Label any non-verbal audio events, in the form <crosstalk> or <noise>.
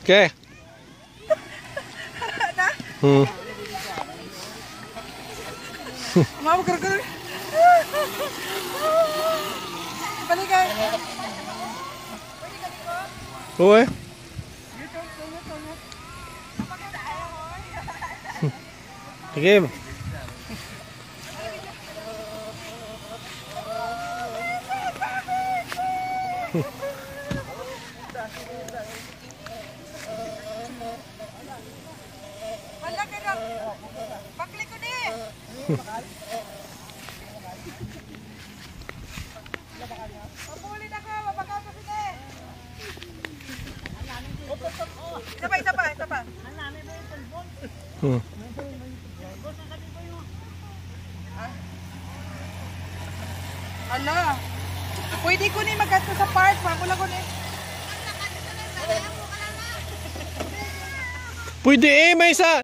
Oke. Okay. nah. Hmm. Mau ger-ger. Game. Hmm. <laughs> Wala ka na. Bakli ko ni. Papuli na ka, mabaka ko sige. Isa pa, isa pa, isa pa. Hmm. Ala. Pwede ko ni magkato sa park, wala ko ni. Pwede eh, may isa.